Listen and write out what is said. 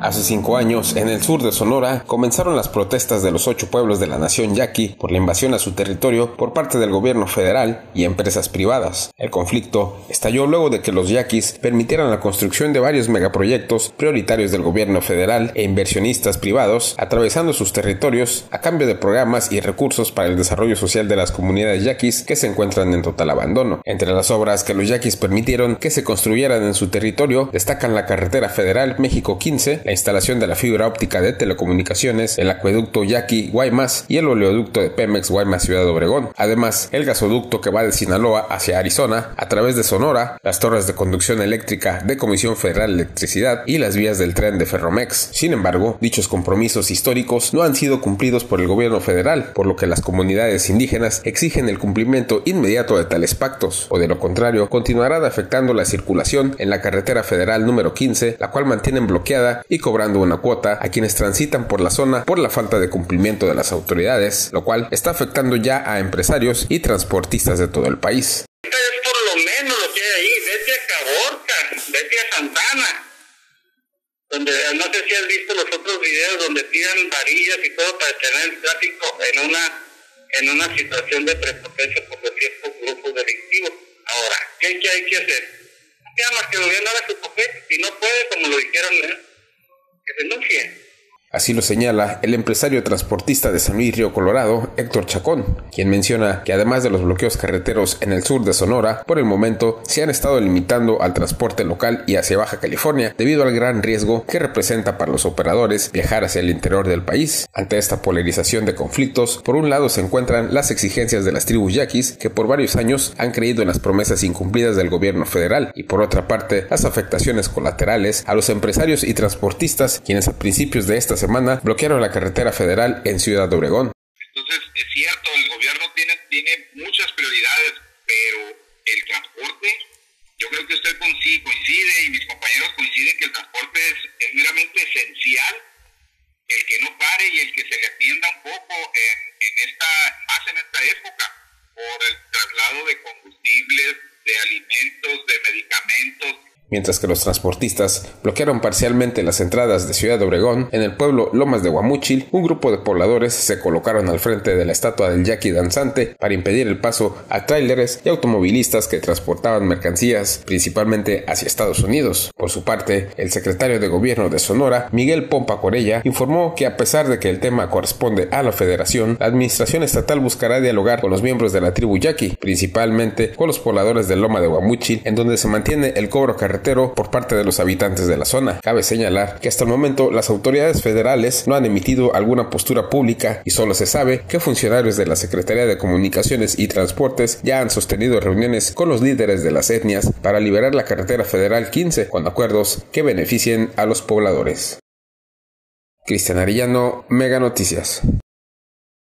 Hace cinco años, en el sur de Sonora, comenzaron las protestas de los ocho pueblos de la nación yaqui por la invasión a su territorio por parte del gobierno federal y empresas privadas. El conflicto estalló luego de que los yaquis permitieran la construcción de varios megaproyectos prioritarios del gobierno federal e inversionistas privados, atravesando sus territorios a cambio de programas y recursos para el desarrollo social de las comunidades yaquis que se encuentran en total abandono. Entre las obras que los yaquis permitieron que se construyeran en su territorio destacan la carretera federal México 15, la instalación de la fibra óptica de telecomunicaciones, el acueducto Yaqui Guaymas y el oleoducto de Pemex Guaymas Ciudad Obregón. Además, el gasoducto que va de Sinaloa hacia Arizona a través de Sonora, las torres de conducción eléctrica de Comisión Federal de Electricidad y las vías del tren de Ferromex. Sin embargo, dichos compromisos históricos no han sido cumplidos por el gobierno federal, por lo que las comunidades indígenas exigen el cumplimiento inmediato de tales pactos, o de lo contrario, continuarán afectando la circulación en la carretera federal número 15, la cual mantienen bloqueada y cobrando una cuota a quienes transitan por la zona por la falta de cumplimiento de las autoridades, lo cual está afectando ya a empresarios y transportistas de todo el país. Es por lo menos lo que hay ahí, vete a Caborca, vete a Santana, donde no sé si has visto los otros videos donde tiran varillas y todo para tener el tráfico en una en una situación de prepotencia por los ciertos grupos delictivos. Ahora, ¿qué, hay que hacer? Ya más que el gobierno haga su papel, si no puede, como lo dijeron, ¿eh? Así lo señala el empresario transportista de San Luis Río Colorado, Héctor Chacón, quien menciona que además de los bloqueos carreteros en el sur de Sonora, por el momento se han estado limitando al transporte local y hacia Baja California debido al gran riesgo que representa para los operadores viajar hacia el interior del país. Ante esta polarización de conflictos, por un lado se encuentran las exigencias de las tribus yaquis que por varios años han creído en las promesas incumplidas del gobierno federal y por otra parte las afectaciones colaterales a los empresarios y transportistas quienes a principios de esta semana bloquearon la carretera federal en Ciudad Obregón. Entonces, es cierto, el gobierno tiene, tiene muchas prioridades, pero el transporte, yo creo que usted coincide y mis compañeros coinciden que el transporte es, es meramente esencial, el que no pare y el que se le atienda un poco en, en esta, más en esta época, por el traslado de combustibles, de alimentos, de medicamentos, mientras que los transportistas bloquearon parcialmente las entradas de Ciudad Obregón, en el pueblo Lomas de Guamúchil, un grupo de pobladores se colocaron al frente de la estatua del yaqui danzante para impedir el paso a tráileres y automovilistas que transportaban mercancías principalmente hacia Estados Unidos. Por su parte, el secretario de gobierno de Sonora, Miguel Pompa Corella, informó que a pesar de que el tema corresponde a la federación, la administración estatal buscará dialogar con los miembros de la tribu yaqui, principalmente con los pobladores de Loma de Guamúchil, en donde se mantiene el cobro carretero por parte de los habitantes de la zona. Cabe señalar que hasta el momento las autoridades federales no han emitido alguna postura pública y solo se sabe que funcionarios de la Secretaría de Comunicaciones y Transportes ya han sostenido reuniones con los líderes de las etnias para liberar la carretera federal 15 con acuerdos que beneficien a los pobladores. Cristian Arillano, Mega Noticias.